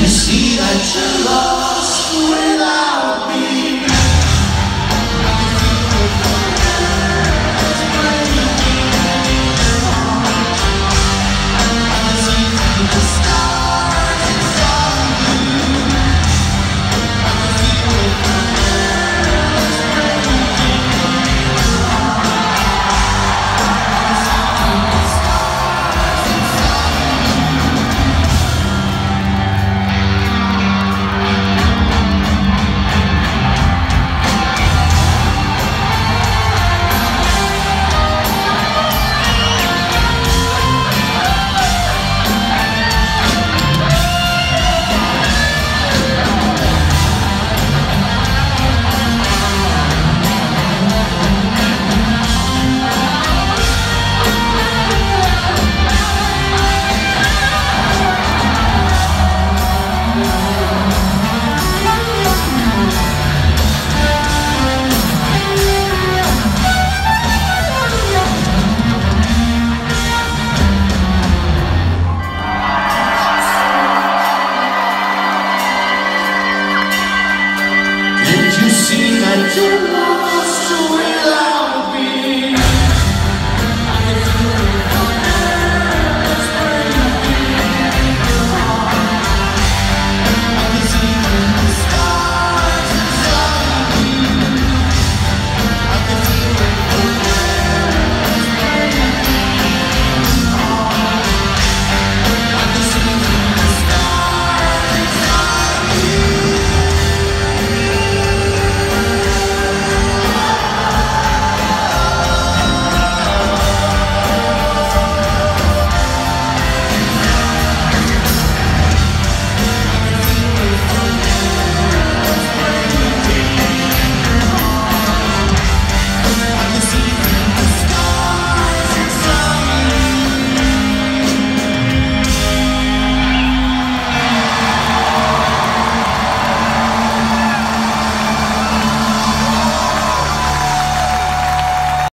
you see that you love?